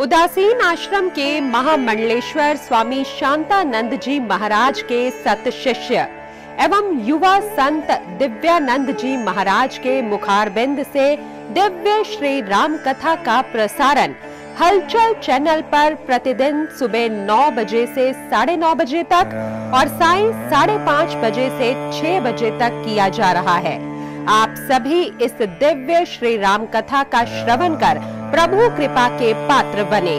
उदासीन आश्रम के महामंडलेश्वर स्वामी शांतानंद जी महाराज के सत शिष्य एवं युवा संत दिव्यानंद जी महाराज के मुखारबिंद से दिव्य श्री राम कथा का प्रसारण हलचल चैनल पर प्रतिदिन सुबह नौ बजे से साढ़े नौ बजे तक और साय साढ़े पाँच बजे से छह बजे तक किया जा रहा है। आप सभी इस दिव्य श्री राम कथा का श्रवण कर प्रभु कृपा के पात्र बने।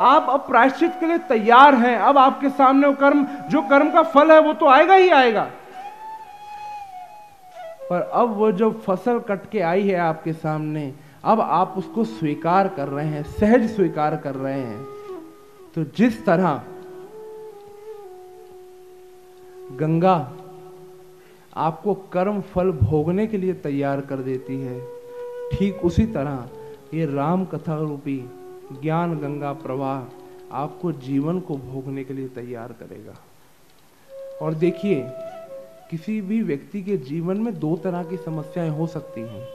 आप अब प्रायश्चित के लिए तैयार हैं। अब आपके सामने वो कर्म, जो कर्म का फल है, वो तो आएगा ही आएगा। पर अब वो जो फ़सल कट के आई है आपके सामने, अब आप उसको स्वीकार कर रहे हैं, सहज स्वीकार कर रहे हैं। तो जिस तरह गंगा आपको कर्म फल भोगने के लिए तैयार कर देती है ठीक उसी तरह ये राम कथा रूपी ज्ञान गंगा प्रवाह आपको जीवन को भोगने के लिए तैयार करेगा। और देखिए, किसी भी व्यक्ति के जीवन में दो तरह की समस्याएँ हो सकती हैं।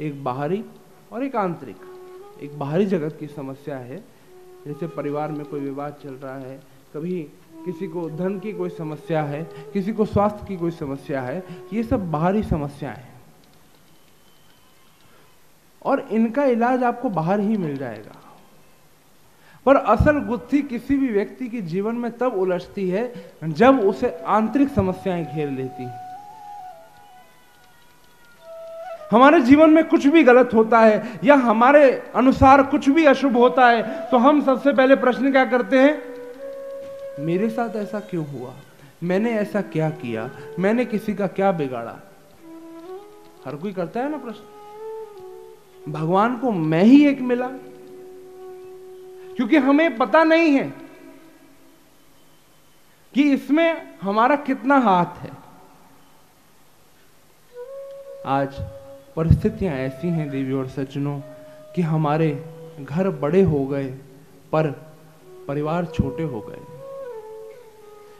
एक बाहरी और एक आंतरिक। एक बाहरी जगत की समस्या है। जैसे परिवार में कोई विवाद चल रहा है, कभी किसी को धन की कोई समस्या है, किसी को स्वास्थ्य की कोई समस्या है, ये सब बाहरी समस्याएँ हैं। और इनका इलाज आपको बाहर ही मिल जाएगा। पर असल गुत्थी किसी भी व्यक्ति के जीवन में तब उलझती है जब उसे आंतरिक समस्याएँ घेर लेती हैं। हमारे जीवन में कुछ भी गलत होता है या हमारे अनुसार कुछ भी अशुभ होता है तो हम सबसे पहले प्रश्न क्या करते हैं? मेरे साथ ऐसा क्यों हुआ? मैंने ऐसा क्या किया? मैंने किसी का क्या बिगाड़ा? हर कोई करता है ना प्रश्न? भगवान को मैं ही एक मिला। क्योंकि हमें पता नहीं है कि इसमें हमारा कितना हाथ है। आज परिस्थितियाँ ऐसी हैं देवी और सज्जनों कि हमारे घर बड़े हो गए, पर परिवार छोटे हो गए।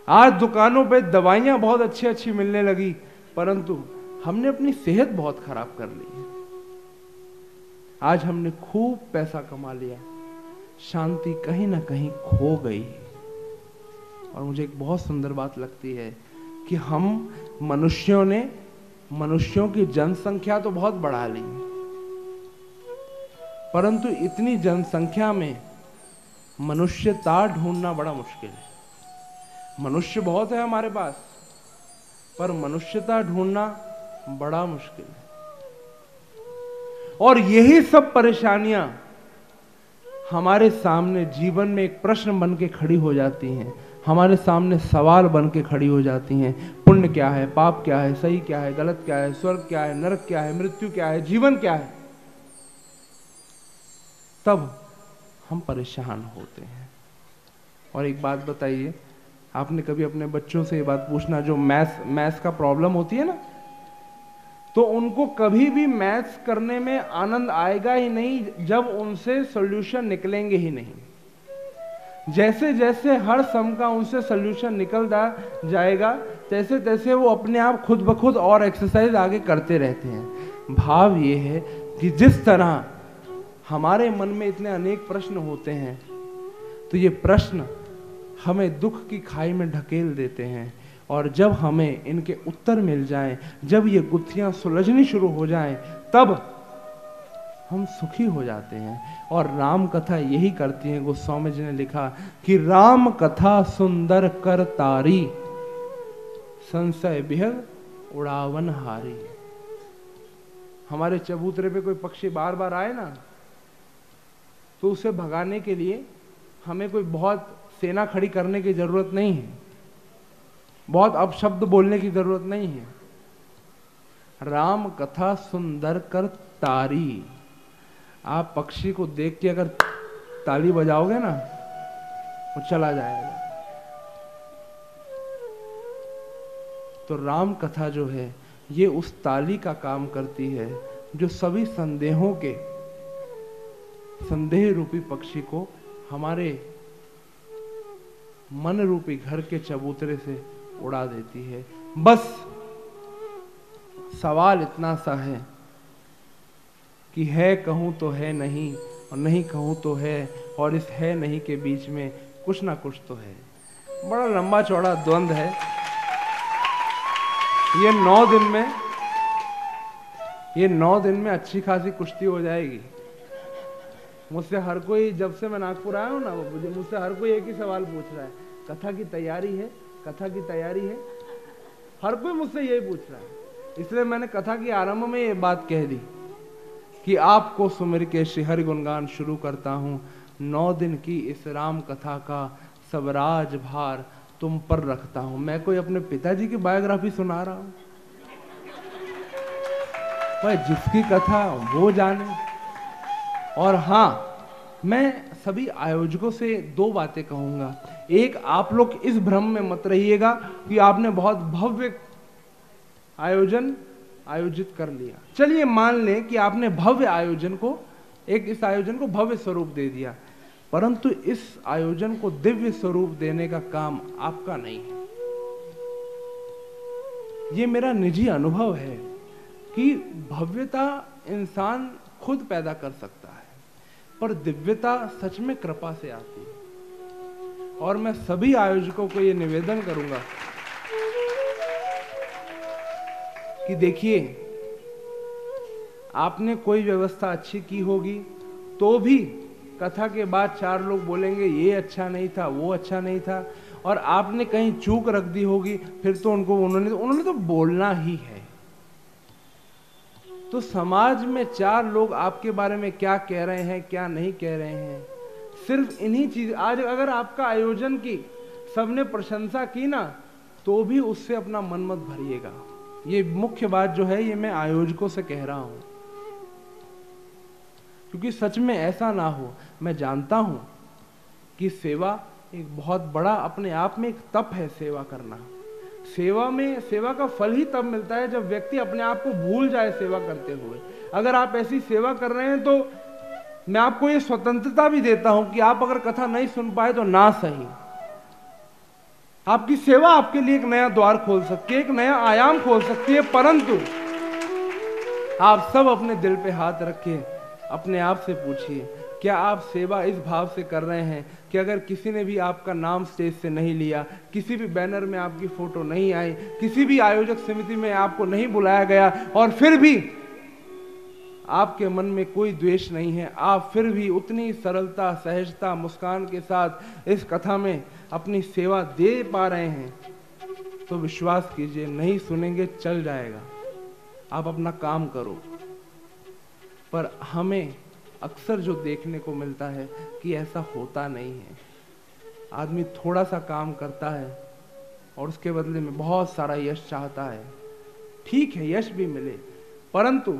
आज दुकानों पे दवाइयाँ बहुत अच्छी अच्छी मिलने लगी, परंतु हमने अपनी सेहत बहुत खराब कर ली। आज हमने खूब पैसा कमा लिया। शांति कहीं ना कहीं खो गई और मुझे एक बहुत सुंदर बात लगती है कि हम मनुष्यों ने, मनुष्यों की जनसंख्या तो बहुत बढ़ा ली। परंतु इतनी जनसंख्या में मनुष्यता ढूंढना बड़ा मुश्किल है। मनुष्य बहुत है हमारे पास, पर मनुष्यता ढूंढना बड़ा मुश्किल है। और यही सब परेशानियाँ हमारे सामने जीवन में एक प्रश्न बन के खड़ी हो जाती हैं। हमारे सामने सवाल बन के खड़ी हो जाती हैं। पुण्य क्या है, पाप क्या है, सही क्या है, गलत क्या है, स्वर्ग क्या है, नरक क्या है, मृत्यु क्या है, जीवन क्या है? तब हम परेशान होते हैं। और एक बात बताइए, आपने कभी अपने बच्चों से ये बात पूछना, जो मैथ्स मैथ्स का प्रॉब्लम होती है ना तो उनको कभी भी मैथ्स करने में आनंद आएगा ही नहीं, जब उनसे सॉल्यूशन निकलेंगे ही नहीं। जैसे जैसे हर सम का उनसे सॉल्यूशन निकल जाएगा, तैसे तैसे वो अपने आप खुद ब खुद और एक्सरसाइज आगे करते रहते हैं। भाव ये है कि जिस तरह हमारे मन में इतने अनेक प्रश्न होते हैं तो ये प्रश्न हमें दुख की खाई में ढकेल देते हैं। और जब हमें इनके उत्तर मिल जाएँ, जब ये गुत्थियाँ सुलझनी शुरू हो जाएँ, तब हम सुखी हो जाते हैं। और राम कथा यही करती है गोस्वामी जी ने लिखा कि राम कथा सुंदर कर तारी संशय बिहल उड़ावन हारी। हमारे चबूतरे पे कोई पक्षी बार बार आए ना तो उसे भगाने के लिए हमें कोई बहुत सेना खड़ी करने की ज़रूरत नहीं है। बहुत अपशब्द बोलने की ज़रूरत नहीं है। राम कथा सुंदर कर तारी। आप पक्षी को देख के अगर ताली बजाओगे ना, वो चला जाएगा। तो राम कथा जो है, ये उस ताली का काम करती है, जो सभी संदेहों के, संदेह रूपी पक्षी को हमारे मन रूपी घर के चबूतरे से उड़ा देती है। बस सवाल इतना सा है कि है कहूँ तो है नहीं और नहीं कहूँ तो है और इस है नहीं के बीच में कुछ ना कुछ तो है। बड़ा लंबा चौड़ा द्वंद है। ये नौ दिन में, ये नौ दिन में अच्छी खासी कुश्ती हो जाएगी। मुझसे हर कोई, जब से मैं नागपुर आया हूँ ना मुझे मुझसे हर कोई एक ही सवाल पूछ रहा है। कथा की तैयारी है। कथा की तैयारी है। हर कोई मुझसे यही पूछ रहा है। इसलिए मैंने कथा के आरंभ में ये बात कह दी कि आपको सुमिर के श्री गुणगान शुरू करता हूँ। नौ दिन की इस राम कथा का सबराज भार तुम पर रखता हूँ। मैं कोई अपने पिताजी की बायोग्राफी सुना रहा हूँ। भाई जिसकी कथा वो जाने। और हाँ मैं सभी आयोजकों से दो बातें कहूँगा। एक आप लोग इस भ्रम में मत रहिएगा कि आपने बहुत भव्य आयोजन आयोजित कर लिया। चलिए मान लें कि आपने भव्य आयोजन को, एक इस आयोजन को भव्य स्वरूप दे दिया, परंतु इस आयोजन को दिव्य स्वरूप देने का काम आपका नहीं है। ये मेरा निजी अनुभव है कि भव्यता इंसान खुद पैदा कर सकता है, पर दिव्यता सच में कृपा से आती है। और मैं सभी आयोजकों को यह निवेदन करूँगा कि देखिए, आपने कोई व्यवस्था अच्छी की होगी तो भी कथा के बाद चार लोग बोलेंगे, ये अच्छा नहीं था, वो अच्छा नहीं था। और आपने कहीं चूक रख दी होगी, फिर तो उनको, उन्होंने उन्होंने तो बोलना ही है। तो समाज में चार लोग आपके बारे में क्या कह रहे हैं, क्या नहीं कह रहे हैं? सिर्फ़ इन्हीं चीज़, आज अगर आपका आयोजन की सबने प्रशंसा की ना तो भी उससे अपना मन मत भरिएगा। ये मुख्य बात जो है, ये मैं आयोजकों से कह रहा हूँ। क्योंकि सच में ऐसा ना हो, मैं जानता हूँ कि सेवा एक बहुत बड़ा, अपने आप में एक तप है सेवा करना। सेवा में, सेवा का फल ही तब मिलता है जब व्यक्ति अपने आप को भूल जाए सेवा करते हुए। अगर आप ऐसी सेवा कर रहे हैं तो मैं आपको ये स्वतंत्रता भी देता हूँ कि आप अगर कथा नहीं सुन पाए तो ना सही। आपकी सेवा आपके लिए एक नया द्वार खोल सकती है, एक नया आयाम खोल सकती है, परंतु आप सब अपने दिल पे हाथ रखिए, अपने आप से पूछिए, क्या आप सेवा इस भाव से कर रहे हैं कि अगर किसी ने भी आपका नाम स्टेज से नहीं लिया, किसी भी बैनर में आपकी फ़ोटो नहीं आई, किसी भी आयोजक समिति में आपको नहीं बुलाया गया, और फिर भी आपके मन में कोई द्वेष नहीं है। आप फिर भी उतनी सरलता, सहजता, मुस्कान के साथ इस कथा में अपनी सेवा दे पा रहे हैं तो विश्वास कीजिए, नहीं सुनेंगे, चल जाएगा। आप अपना काम करो। पर हमें अक्सर जो देखने को मिलता है कि ऐसा होता नहीं है। आदमी थोड़ा सा काम करता है और उसके बदले में बहुत सारा यश चाहता है। ठीक है, यश भी मिले, परंतु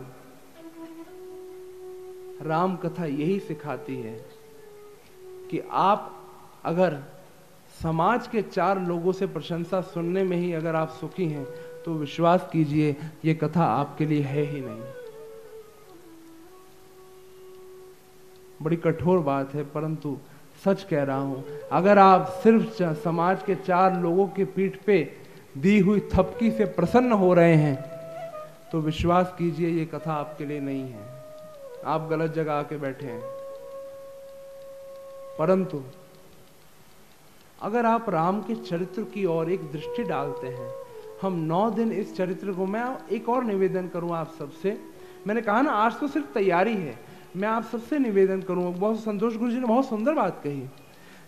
राम कथा यही सिखाती है कि आप अगर समाज के चार लोगों से प्रशंसा सुनने में ही अगर आप सुखी हैं तो विश्वास कीजिए, ये कथा आपके लिए है ही नहीं। बड़ी कठोर बात है, परंतु सच कह रहा हूँ, अगर आप सिर्फ़ समाज के चार लोगों के पीठ पे दी हुई थपकी से प्रसन्न हो रहे हैं तो विश्वास कीजिए, ये कथा आपके लिए नहीं है। आप गलत जगह आके बैठे हैं। परंतु, अगर आप राम के चरित्र की ओर एक दृष्टि डालते हैं, हम नौ दिन इस चरित्र को मैं एक और निवेदन करूँ आप सबसे। मैंने कहा ना, आज तो सिर्फ़ तैयारी है। मैं आप सबसे निवेदन करूँगा बहुत संतोष गुरु जी ने बहुत सुंदर बात कही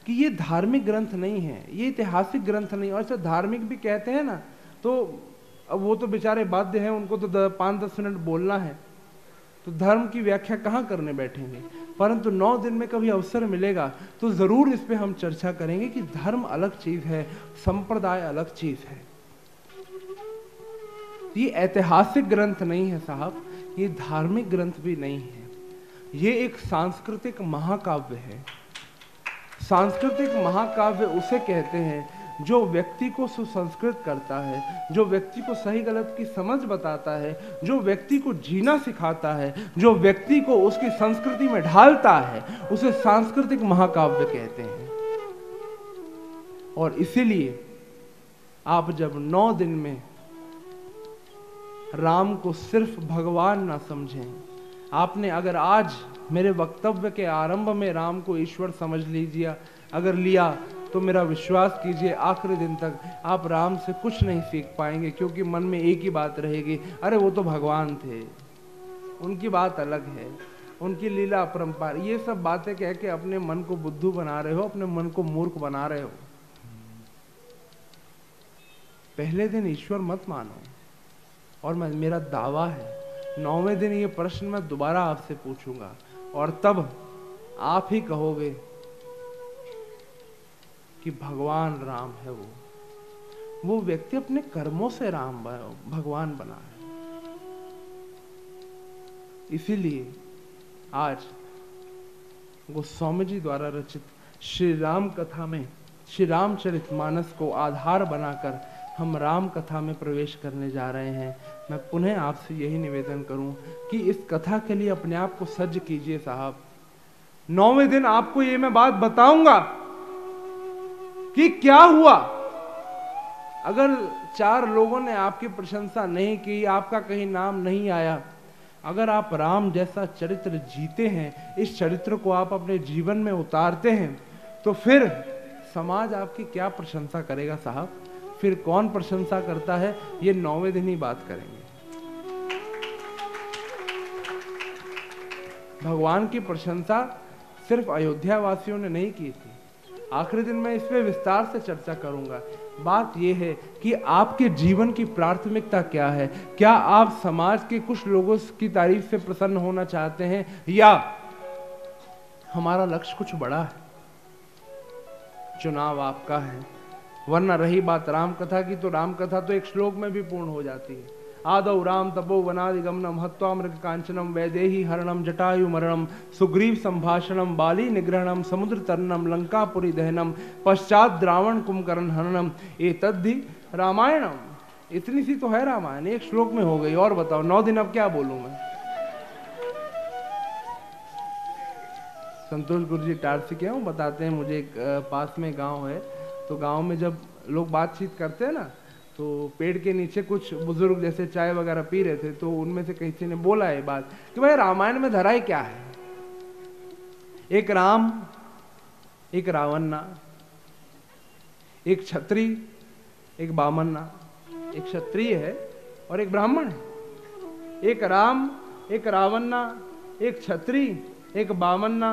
कि ये धार्मिक ग्रंथ नहीं है, ये ऐतिहासिक ग्रंथ नहीं। और ऐसे धार्मिक भी कहते हैं ना तो अब वो तो बेचारे बाध्य हैं, उनको तो पाँच दस मिनट बोलना है। तो धर्म की व्याख्या कहाँ करने बैठेंगे? परंतु नौ दिन में कभी अवसर मिलेगा तो ज़रूर इस पर हम चर्चा करेंगे कि धर्म अलग चीज़ है, संप्रदाय अलग चीज़ है। ये ऐतिहासिक ग्रंथ नहीं है साहब, ये धार्मिक ग्रंथ भी नहीं है। ये एक सांस्कृतिक महाकाव्य है। सांस्कृतिक महाकाव्य उसे कहते हैं जो व्यक्ति को सुसंस्कृत करता है, जो व्यक्ति को सही गलत की समझ बताता है, जो व्यक्ति को जीना सिखाता है, जो व्यक्ति को उसकी संस्कृति में ढालता है, उसे सांस्कृतिक महाकाव्य कहते हैं। और इसीलिए आप जब नौ दिन में राम को सिर्फ़ भगवान ना समझें, आपने अगर आज मेरे वक्तव्य के आरंभ में राम को ईश्वर समझ लीजिए अगर लिया तो मेरा विश्वास कीजिए, आखिरी दिन तक आप राम से कुछ नहीं सीख पाएँगे, क्योंकि मन में एक ही बात रहेगी, अरे वो तो भगवान थे। उनकी बात अलग है, उनकी लीला अपरंपार। ये सब बातें कह के अपने मन को बुद्धू बना रहे हो, अपने मन को मूर्ख बना रहे हो। पहले दिन ईश्वर मत मानो, और मैं, मेरा दावा है, नौवें दिन ये प्रश्न मैं दोबारा आपसे पूछूँगा, और तब आप ही कहोगे कि भगवान राम है वो। वो व्यक्ति अपने कर्मों से राम भगवान बना है। इसीलिए आज गोस्वामी जी द्वारा रचित श्री राम कथा में, श्री रामचरित मानस को आधार बनाकर हम राम कथा में प्रवेश करने जा रहे हैं। मैं पुनः आपसे यही निवेदन करूँ कि इस कथा के लिए अपने आप को सज्ज कीजिए साहब। नौवें दिन आपको ये मैं बात बताऊँगा। कि क्या हुआ? अगर चार लोगों ने आपकी प्रशंसा नहीं की, आपका कहीं नाम नहीं आया, अगर आप राम जैसा चरित्र जीते हैं, इस चरित्र को आप अपने जीवन में उतारते हैं तो फिर समाज आपकी क्या प्रशंसा करेगा साहब? फिर कौन प्रशंसा करता है? ये नौवे दिन ही बात करेंगे। भगवान की प्रशंसा सिर्फ़ अयोध्या वासियों ने नहीं की आखिरी दिन मैं इस पर विस्तार से चर्चा करूँगा। बात यह है कि आपके जीवन की प्राथमिकता क्या है? क्या आप समाज के कुछ लोगों की तारीफ़ से प्रसन्न होना चाहते हैं? या हमारा लक्ष्य कुछ बड़ा है? चुनाव आपका है। वरना रही बात राम कथा की तो राम कथा तो एक श्लोक में भी पूर्ण हो जाती है। आदौ राम तपो वनादिगमनम हत्वा मृग कांचनम वैदेही हरणम जटायु मरणम सुग्रीव संभाषणम बाली निग्रहणम समुद्र तरनम लंकापुरी दहनम पश्चात द्रावण कुंभकर्ण हरणम ये तद्धि रामायणम। इतनी सी तो है रामायण, एक श्लोक में हो गई। और बताओ, नौ दिन अब क्या बोलूँ मैं? संतोष गुरु जी टारसी के हूँ? बताते हैं, मुझे एक पास में गाँव है। तो गाँव में जब लोग बातचीत करते हैं ना तो पेड़ के नीचे कुछ बुज़ुर्ग जैसे चाय वगैरह पी रहे थे तो उनमें से किसी ने बोला ये बात कि भाई रामायण में धराई क्या है? एक राम, एक रावन्ना, एक छत्री एक बामन्ना। एक क्षत्रिय है और एक ब्राह्मण है। एक राम, एक रावन्ना, एक छत्री एक बामन्ना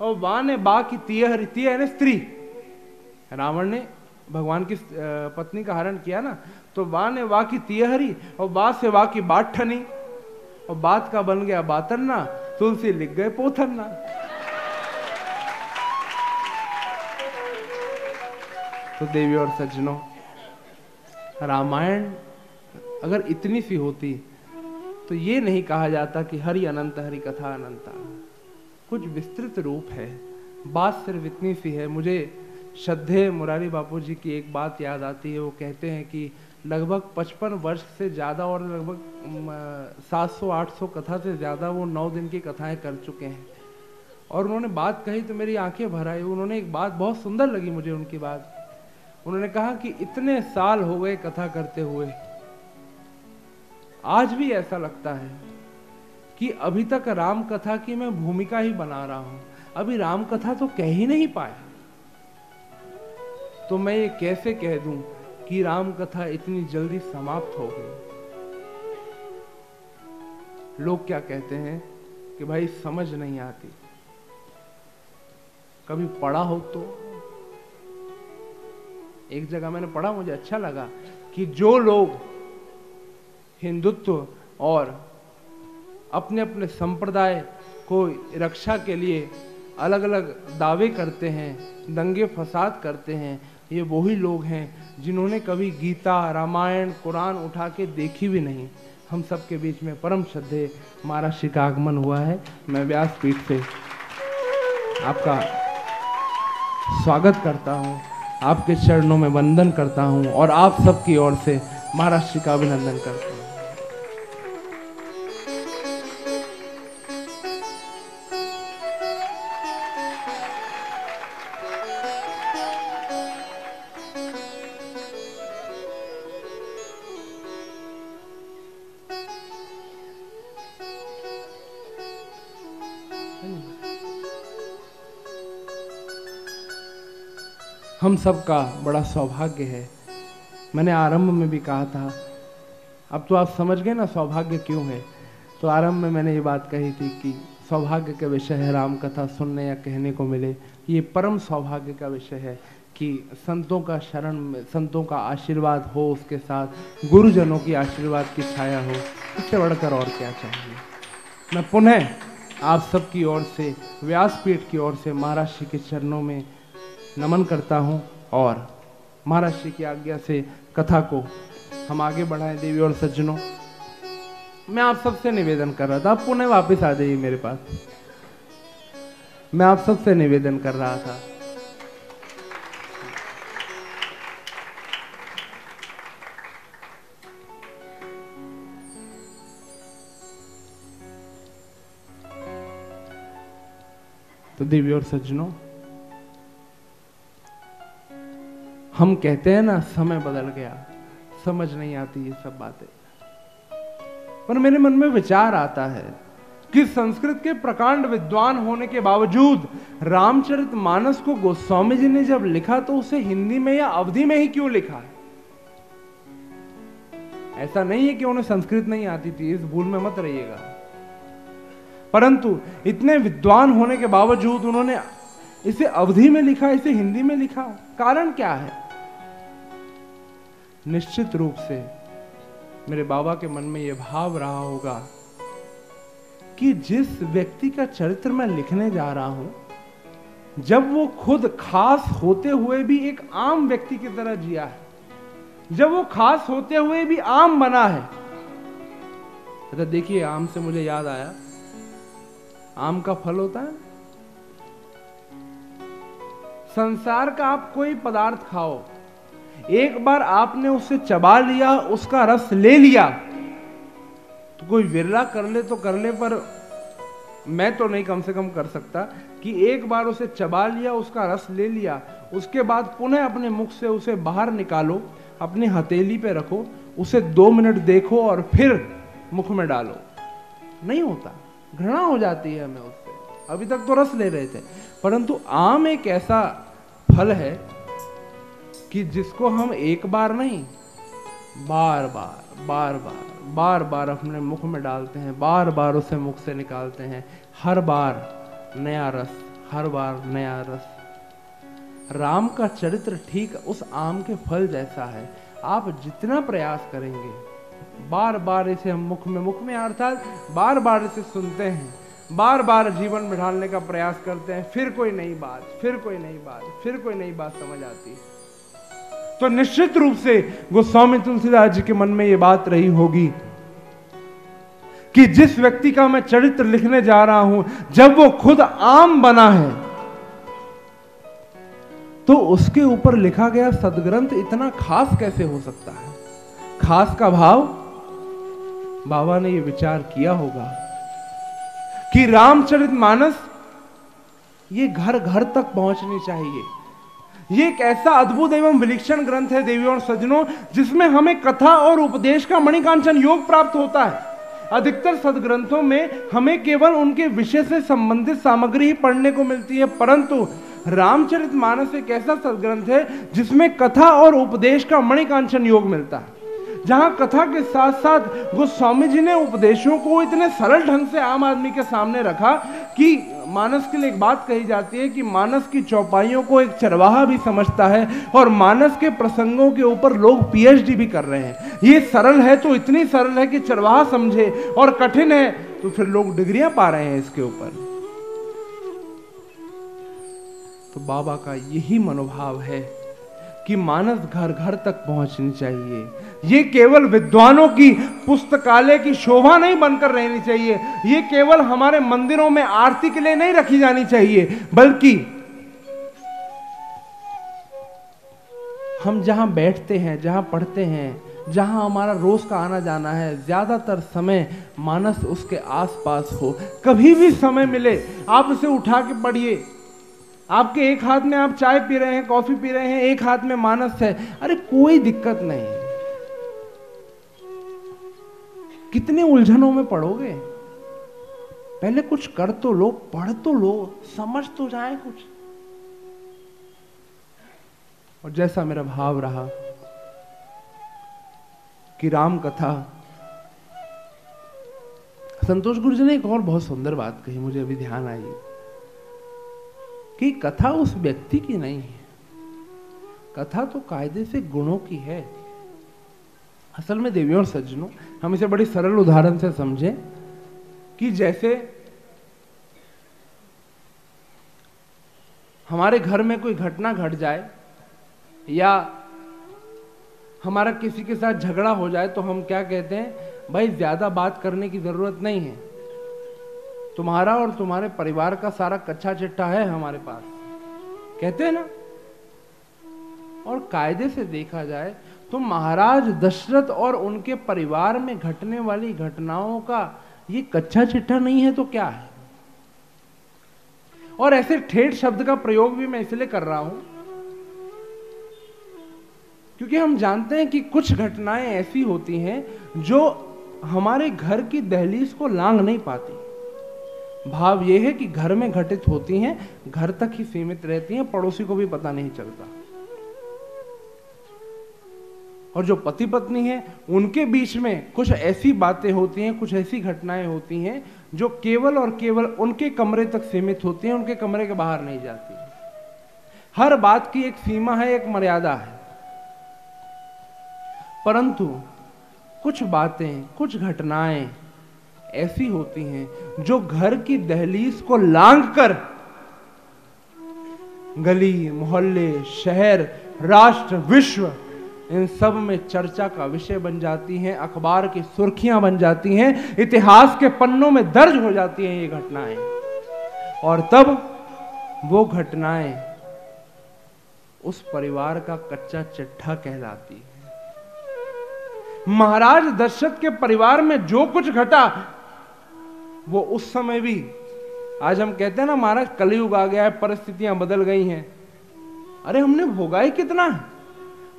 और बा ने बा की तिय तिय है स्त्री। रावण ने भगवान की पत्नी का हरण किया ना तो वा ने वा की तियहरी और बा से वा की बाट ठनी और बात का बन गया बातरना, तुलसी लिख गए पोथरना। तो देवी और सज्जनों, रामायण अगर इतनी सी होती तो ये नहीं कहा जाता कि हरि अनंत, हरि कथा अनंता। कुछ विस्तृत रूप है, बात सिर्फ़ इतनी सी है, मुझे श्रद्धे मुरारी बापू जी की एक बात याद आती है, वो कहते हैं कि लगभग पचपन वर्ष से ज़्यादा और लगभग सात सौ, आठ सौ कथा से ज़्यादा वो नौ दिन की कथाएँ कर चुके हैं। और उन्होंने बात कही तो मेरी आँखें भर आई, उन्होंने एक बात बहुत सुंदर लगी मुझे उनकी बात। उन्होंने कहा कि इतने साल हो गए कथा करते हुए, आज भी ऐसा लगता है कि अभी तक राम कथा की मैं भूमिका ही बना रहा हूँ। अभी राम कथा तो कह ही नहीं पाया। तो मैं ये कैसे कह दूँ कि राम कथा इतनी जल्दी समाप्त हो गई? लोग क्या कहते हैं कि भाई समझ नहीं आती। कभी पढ़ा हो तो? एक जगह मैंने पढ़ा, मुझे अच्छा लगा कि जो लोग हिंदुत्व और अपने अपने संप्रदाय को रक्षा के लिए अलग अलग दावे करते हैं, दंगे फसाद करते हैं ये वही लोग हैं जिन्होंने कभी गीता, रामायण, कुरान उठा के देखी भी नहीं। हम सब के बीच में परम श्रद्धे महाराज श्री का आगमन हुआ है। मैं व्यासपीठ से आपका स्वागत करता हूँ। आपके चरणों में वंदन करता हूँ और आप सबकी ओर से महाराष्ट्र का अभिनंदन करता हूँ। हम सब का बड़ा सौभाग्य है। मैंने आरंभ में भी कहा था, अब तो आप समझ गए ना सौभाग्य क्यों है? तो आरंभ में मैंने ये बात कही थी कि सौभाग्य का विषय है राम कथा सुनने या कहने को मिले। ये परम सौभाग्य का विषय है कि संतों का शरण, संतों का आशीर्वाद हो उसके साथ, गुरुजनों की आशीर्वाद की छाया हो। इससे बढ़कर और क्या चाहिए? मैं पुनः आप सबकी ओर से, व्यासपीठ की ओर से महाराष्ट्र के चरणों में नमन करता हूँ और महाराज की आज्ञा से कथा को हम आगे बढ़ाएँ देवी और सज्जनों। मैं आप सबसे निवेदन कर रहा था, आप पुनः वापस आ जाइए मेरे पास। मैं आप सबसे निवेदन कर रहा था। तो देवी और सज्जनों हम कहते हैं ना, समय बदल गया। समझ नहीं आती ये सब बातें। पर मेरे मन में विचार आता है कि संस्कृत के प्रकांड विद्वान होने के बावजूद रामचरित मानस को गोस्वामी जी ने जब लिखा तो उसे हिंदी में या अवधि में ही क्यों लिखा? है ऐसा नहीं है कि उन्हें संस्कृत नहीं आती थी, इस भूल में मत रहिएगा। परंतु इतने विद्वान होने के बावजूद उन्होंने इसे अवधि में लिखा, इसे हिंदी में लिखा। कारण क्या है? निश्चित रूप से मेरे बाबा के मन में यह भाव रहा होगा कि जिस व्यक्ति का चरित्र मैं लिखने जा रहा हूँ, जब वो खुद खास होते हुए भी एक आम व्यक्ति की तरह जिया है, जब वो खास होते हुए भी आम बना है। तो देखिए, आम से मुझे याद आया। आम का फल होता है संसार का आप कोई पदार्थ खाओ एक बार आपने उसे चबा लिया, उसका रस ले लिया। तो कोई विरला कर ले तो कर ले, पर मैं तो नहीं कम से कम कर सकता कि एक बार उसे चबा लिया, उसका रस ले लिया। उसके बाद पुनः अपने मुख से उसे बाहर निकालो, अपनी हथेली पे रखो, उसे दो मिनट देखो और फिर मुख में डालो। नहीं होता। घृणा हो जाती है हमें उससे। अभी तक तो रस ले रहे थे। परंतु आम एक ऐसा फल है कि जिसको हम एक बार नहीं, बार बार बार बार बार बार अपने मुख में डालते हैं, बार बार उसे मुख से निकालते हैं। हर बार नया रस, हर बार नया रस। राम का चरित्र ठीक उस आम के फल जैसा है। आप जितना प्रयास करेंगे, बार बार इसे हम मुख में मुख में अर्थात बार बार इसे सुनते हैं। बार बार जीवन में ढालने का प्रयास करते हैं, फिर कोई नई बात, फिर कोई नई बात, फिर कोई नई बात समझ आती। है तो निश्चित रूप से गोस्वामी तुलसीदास जी के मन में यह बात रही होगी कि जिस व्यक्ति का मैं चरित्र लिखने जा रहा हूँ, जब वो खुद आम बना है तो उसके ऊपर लिखा गया सदग्रंथ इतना खास कैसे हो सकता है? खास का भाव? बाबा ने यह विचार किया होगा कि रामचरित मानस ये घर घर तक पहुंचनी चाहिए। ये एक ऐसा अद्भुत एवं विलक्षण ग्रंथ है देवी और सज्जनों, जिसमें हमें कथा और उपदेश का मणिकांचन योग प्राप्त होता है। अधिकतर सदग्रंथों में हमें केवल उनके विषय से संबंधित सामग्री ही पढ़ने को मिलती है, परंतु रामचरित मानस एक ऐसा सदग्रंथ है जिसमें कथा और उपदेश का मणिकांचन योग मिलता है। जहाँ कथा के साथ साथ गोस्वामी जी ने उपदेशों को इतने सरल ढंग से आम आदमी के सामने रखा कि मानस के लिए एक बात कही जाती है कि मानस की चौपाइयों को एक चरवाहा भी समझता है और मानस के प्रसंगों के ऊपर लोग पीएचडी भी कर रहे हैं। ये सरल है तो इतनी सरल है कि चरवाहा समझे और कठिन है तो फिर लोग डिग्रियाँ पा रहे हैं इसके ऊपर। तो बाबा का यही मनोभाव है कि मानस घर घर तक पहुंचनी चाहिए। ये केवल विद्वानों की पुस्तकालय की शोभा नहीं बनकर रहनी चाहिए। ये केवल हमारे मंदिरों में आरती के लिए नहीं रखी जानी चाहिए, बल्कि हम जहाँ बैठते हैं, जहाँ पढ़ते हैं, जहाँ हमारा रोज का आना जाना है, ज़्यादातर समय मानस उसके आसपास हो। कभी भी समय मिले, आप उसे उठा के पढ़िए। आपके एक हाथ में आप चाय पी रहे हैं, कॉफ़ी पी रहे हैं, एक हाथ में मानस है। अरे कोई दिक्कत नहीं। कितने उलझनों में पढ़ोगे पहले कुछ कर तो लो, पढ़ तो लो, समझ तो जाए कुछ। और जैसा मेरा भाव रहा कि राम कथा। संतोष गुरु जी ने एक और बहुत सुंदर बात कही, मुझे अभी ध्यान आई। कि कथा उस व्यक्ति की नहीं है। कथा तो कायदे से गुणों की है। असल में देवियों और सज्जनों, हम इसे बड़ी सरल उदाहरण से समझें कि जैसे हमारे घर में कोई घटना घट जाए या हमारा किसी के साथ झगड़ा हो जाए तो हम क्या कहते हैं, भाई, ज़्यादा बात करने की ज़रूरत नहीं है। तुम्हारा और तुम्हारे परिवार का सारा कच्चा चिट्ठा है हमारे पास। कहते हैं ना? और कायदे से देखा जाए तो महाराज दशरथ और उनके परिवार में घटने वाली घटनाओं का ये कच्चा चिट्ठा नहीं है तो क्या है? और ऐसे ठेठ शब्द का प्रयोग भी मैं इसलिए कर रहा हूँ, क्योंकि हम जानते हैं कि कुछ घटनाएँ ऐसी होती हैं जो हमारे घर की दहलीज को लांग नहीं पाती। भाव यह है कि घर में घटित होती हैं, घर तक ही सीमित रहती हैं, पड़ोसी को भी पता नहीं चलता। और जो पति पत्नी है, उनके बीच में कुछ ऐसी बातें होती हैं, कुछ ऐसी घटनाएँ होती हैं, जो केवल और केवल उनके कमरे तक सीमित होती हैं, उनके कमरे के बाहर नहीं जाती। हर बात की एक सीमा है, एक मर्यादा है। परंतु कुछ बातें, कुछ घटनाएँ ऐसी होती हैं जो घर की दहलीज को लांग कर गली, मोहल्ले, शहर, राष्ट्र, विश्व, इन सब में चर्चा का विषय बन जाती हैं, अखबार की सुर्खियाँ बन जाती हैं, इतिहास के पन्नों में दर्ज हो जाती हैं ये घटनाएँ। और तब वो घटनाएँ उस परिवार का कच्चा चिट्ठा कहलाती है। महाराज दशरथ के परिवार में जो कुछ घटा वो उस समय भी, आज हम कहते हैं ना, महाराज, कलयुग आ गया है, परिस्थितियाँ बदल गई हैं। अरे, हमने भोगा ही कितना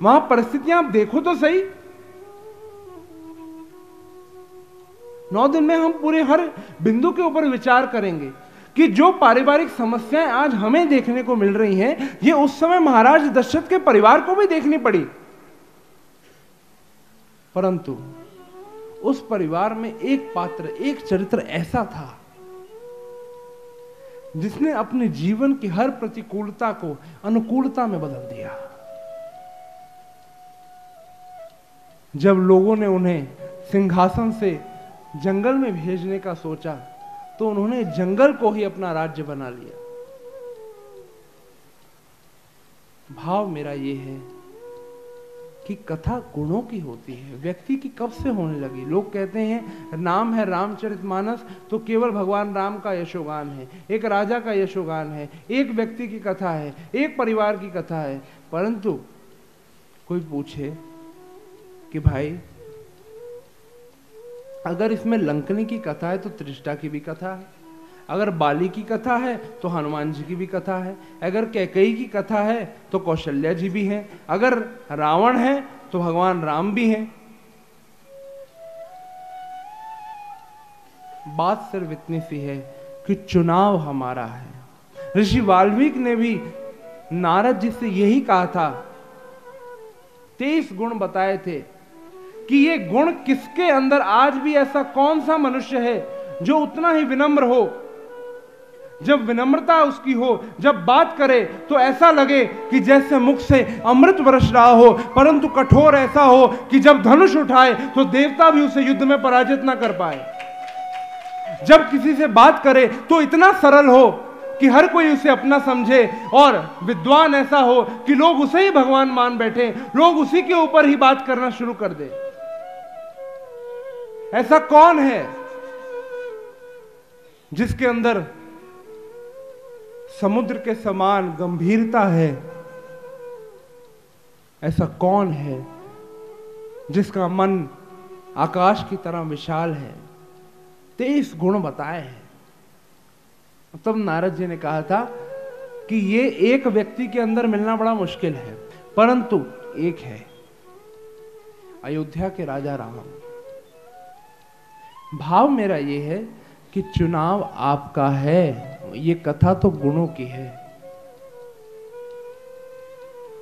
वहाँ परिस्थितियाँ आप देखो तो सही। नौ दिन में हम पूरे हर बिंदु के ऊपर विचार करेंगे कि जो पारिवारिक समस्याएँ आज हमें देखने को मिल रही हैं, ये उस समय महाराज दशरथ के परिवार को भी देखनी पड़ी। परंतु उस परिवार में एक पात्र, एक चरित्र ऐसा था, जिसने अपने जीवन की हर प्रतिकूलता को अनुकूलता में बदल दिया। जब लोगों ने उन्हें सिंहासन से जंगल में भेजने का सोचा तो उन्होंने जंगल को ही अपना राज्य बना लिया। भाव मेरा यह है कि कथा गुणों की होती है, व्यक्ति की कब से होने लगी? लोग कहते हैं, नाम है रामचरितमानस तो केवल भगवान राम का यशोगान है, एक राजा का यशोगान है, एक व्यक्ति की कथा है, एक परिवार की कथा है। परंतु कोई पूछे कि भाई, अगर इसमें लंकनी की कथा है तो त्रिष्टा की भी कथा है। अगर बाली की कथा है तो हनुमान जी की भी कथा है। अगर कैकई की कथा है तो कौशल्या जी भी हैं। अगर रावण है तो भगवान राम भी हैं। बात सिर्फ़ इतनी सी है कि चुनाव हमारा है। ऋषि वाल्मीकि ने भी नारद जी से यही कहा था, तेईस गुण बताए थे कि ये गुण किसके अंदर आज भी ऐसा कौन सा मनुष्य है जो उतना ही विनम्र हो? जब विनम्रता उसकी हो, जब बात करे तो ऐसा लगे कि जैसे मुख से अमृत बरस रहा हो, परंतु कठोर ऐसा हो कि जब धनुष उठाए तो देवता भी उसे युद्ध में पराजित ना कर पाए। जब किसी से बात करे तो इतना सरल हो कि हर कोई उसे अपना समझे, और विद्वान ऐसा हो कि लोग उसे ही भगवान मान बैठे, लोग उसी के ऊपर ही बात करना शुरू कर दे। ऐसा कौन है जिसके अंदर समुद्र के समान गंभीरता है, ऐसा कौन है जिसका मन आकाश की तरह विशाल है? तेईस गुण बताए हैं। तब नारद जी ने कहा था कि ये एक व्यक्ति के अंदर मिलना बड़ा मुश्किल है, परंतु एक है अयोध्या के राजा राम। भाव मेरा यह है कि चुनाव आपका है। ये कथा तो गुणों की है।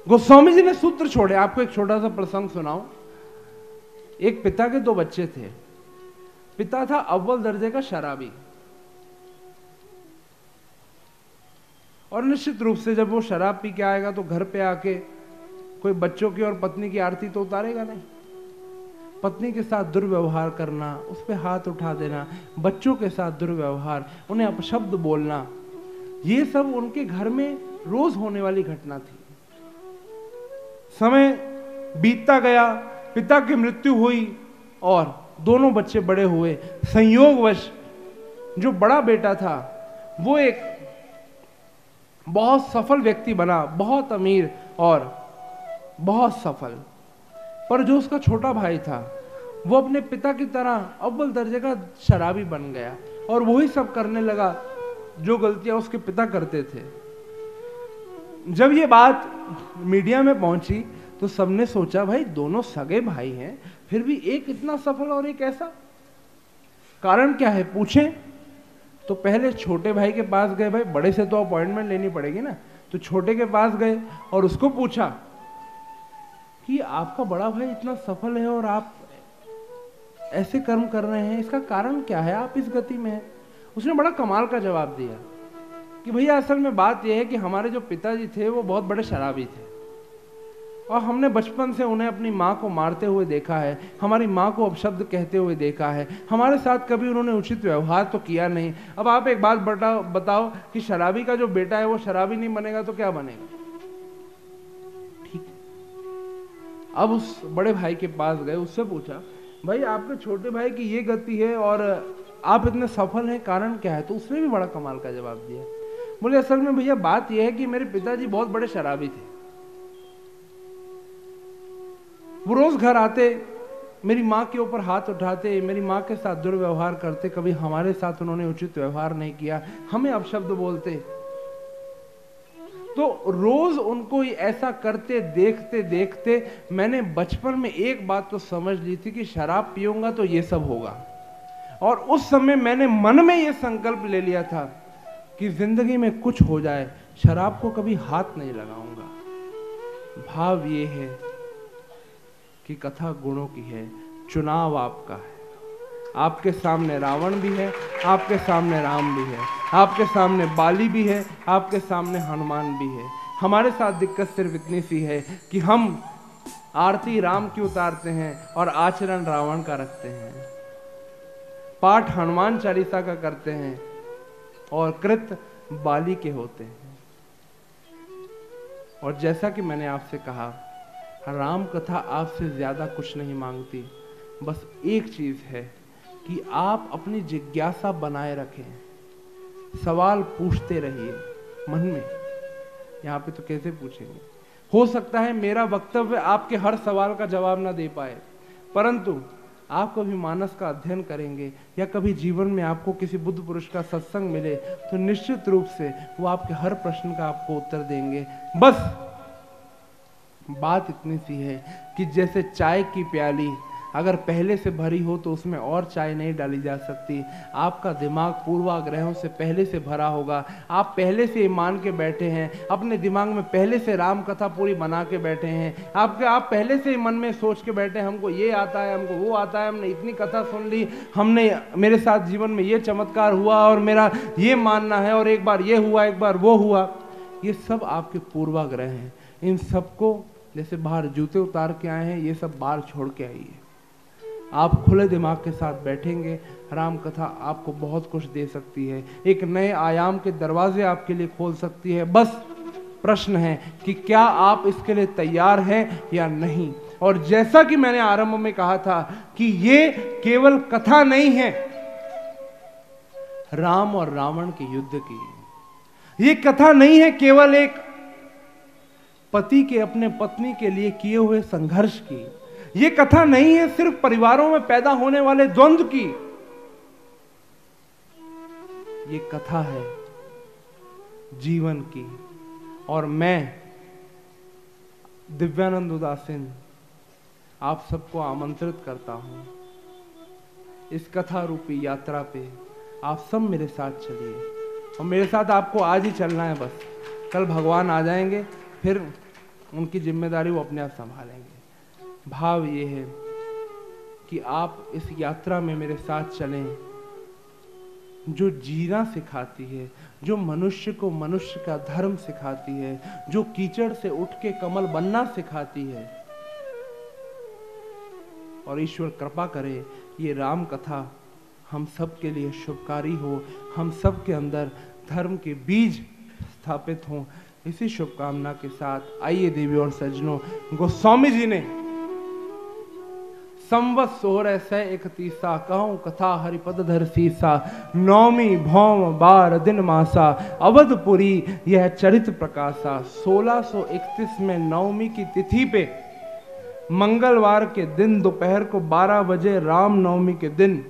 गोस्वामी जी ने सूत्र छोड़े। आपको एक छोटा सा प्रसंग सुनाऊं। एक पिता के दो बच्चे थे। पिता था अव्वल दर्जे का शराबी। और निश्चित रूप से जब वो शराब पी के आएगा तो घर पे आके कोई बच्चों की और पत्नी की आरती तो उतारेगा नहीं। पत्नी के साथ दुर्व्यवहार करना, उस पर हाथ उठा देना, बच्चों के साथ दुर्व्यवहार, उन्हें अपशब्द बोलना, ये सब उनके घर में रोज होने वाली घटना थी। समय बीतता गया, पिता की मृत्यु हुई और दोनों बच्चे बड़े हुए। संयोगवश जो बड़ा बेटा था, वो एक बहुत सफल व्यक्ति बना, बहुत अमीर और बहुत सफल। पर जो उसका छोटा भाई था, वो अपने पिता की तरह अव्वल दर्जे का शराबी बन गया और वही सब करने लगा जो गलतियाँ उसके पिता करते थे। जब ये बात मीडिया में पहुँची तो सबने सोचा, भाई, दोनों सगे भाई हैं, फिर भी एक इतना सफल और एक ऐसा? कारण क्या है, पूछें? तो पहले छोटे भाई के पास गए, भाई, बड़े से तो अपॉइंटमेंट लेनी पड़ेगी ना तो छोटे के पास गए और उसको पूछा कि आपका बड़ा भाई इतना सफल है और आप ऐसे कर्म कर रहे हैं, इसका कारण क्या है? आप इस गति में उसने बड़ा कमाल का जवाब दिया कि भैया, असल में बात यह है कि हमारे जो पिताजी थे, वो बहुत बड़े शराबी थे। और हमने बचपन से उन्हें अपनी माँ को मारते हुए देखा है, हमारी माँ को अपशब्द कहते हुए देखा है। हमारे साथ कभी उन्होंने उचित व्यवहार तो किया नहीं। अब आप एक बात, बताओ कि शराबी का जो बेटा है, वो शराबी नहीं बनेगा तो क्या बनेगा? अब उस बड़े भाई के पास गए, उससे पूछा, भाई, आपके छोटे भाई की ये गति है और आप इतने सफल हैं, कारण क्या है? तो उसने भी बड़ा कमाल का जवाब दिया। बोले, असल में भैया, बात यह है कि मेरे पिताजी बहुत बड़े शराबी थे। वो रोज घर आते, मेरी माँ के ऊपर हाथ उठाते, मेरी माँ के साथ दुर्व्यवहार करते, कभी हमारे साथ उन्होंने उचित व्यवहार नहीं किया, हमें अपशब्द बोलते। तो रोज उनको ही ऐसा करते, देखते देखते मैंने बचपन में एक बात तो समझ ली थी कि शराब पीऊँगा तो ये सब होगा। और उस समय मैंने मन में ये संकल्प ले लिया था कि ज़िंदगी में कुछ हो जाए, शराब को कभी हाथ नहीं लगाऊँगा। भाव ये है कि कथा गुणों की है, चुनाव आपका है। आपके सामने रावण भी है, आपके सामने राम भी है, आपके सामने बाली भी है, आपके सामने हनुमान भी है। हमारे साथ दिक्कत सिर्फ़ इतनी सी है कि हम आरती राम की उतारते हैं और आचरण रावण का रखते हैं। पाठ हनुमान चालीसा का करते हैं और कृत बाली के होते हैं। और जैसा कि मैंने आपसे कहा, राम कथा आपसे ज़्यादा कुछ नहीं मांगती, बस एक चीज़ है। कि आप अपनी जिज्ञासा बनाए रखें। सवाल पूछते रहिए मन में। यहाँ पे तो कैसे पूछेंगे? हो सकता है मेरा वक्तव्य आपके हर सवाल का जवाब ना दे पाए, परंतु आप कभी मानस का अध्ययन करेंगे या कभी जीवन में आपको किसी बुद्ध पुरुष का सत्संग मिले तो निश्चित रूप से वो आपके हर प्रश्न का आपको उत्तर देंगे। बस, बात इतनी सी है कि जैसे चाय की प्याली अगर पहले से भरी हो तो उसमें और चाय नहीं डाली जा सकती। आपका दिमाग पूर्वाग्रहों से पहले से भरा होगा। आप पहले से मान के बैठे हैं। अपने दिमाग में पहले से राम कथा पूरी बना के बैठे हैं। आपके, आप पहले से मन में सोच के बैठे हैं, हमको ये आता है, हमको वो आता है, हमने इतनी कथा सुन ली, हमने मेरे साथ जीवन में ये चमत्कार हुआ और मेरा ये मानना है और एक बार ये हुआ, एक बार वो हुआ। ये सब आपके पूर्वाग्रह हैं। इन सबको जैसे बाहर जूते उतार के आए हैं, ये सब बाहर छोड़ के आइए। आप खुले दिमाग के साथ बैठेंगे, राम कथा आपको बहुत कुछ दे सकती है। एक नए आयाम के दरवाजे आपके लिए खोल सकती है। बस प्रश्न है कि क्या आप इसके लिए तैयार हैं या नहीं? और जैसा कि मैंने आरंभ में कहा था कि ये केवल कथा नहीं है, राम और रावण के युद्ध की। ये कथा नहीं है केवल एक पति के अपने पत्नी के लिए किए हुए संघर्ष की। ये कथा नहीं है सिर्फ़ परिवारों में पैदा होने वाले द्वंद्व की। ये कथा है जीवन की। और मैं, दिव्यानंद उदासीन, आप सबको आमंत्रित करता हूँ। इस कथा रूपी यात्रा पे आप सब मेरे साथ चलिए। और मेरे साथ आपको आज ही चलना है बस। कल भगवान आ जाएँगे, फिर उनकी ज़िम्मेदारी वो अपने आप संभालेंगे। भाव ये है कि आप इस यात्रा में मेरे साथ चलें, जो जीना सिखाती है, जो मनुष्य को मनुष्य का धर्म सिखाती है, जो कीचड़ से उठ के कमल बनना सिखाती है। और ईश्वर कृपा करे, ये राम कथा हम सब के लिए शुभकारी हो, हम सब के अंदर धर्म के बीज स्थापित हों। इसी शुभकामना के साथ आइए देवी और सज्जनों, गोस्वामी जी ने संवत सोर से इकतीसा कहूँ कथा हरिपद धर सीसा। नौमी भौम बार दिन मासा, अवधपुरी यह चरित प्रकाशा। 1631 में नवमी की तिथि पे मंगलवार के दिन दोपहर को 12 बजे रामनवमी के दिन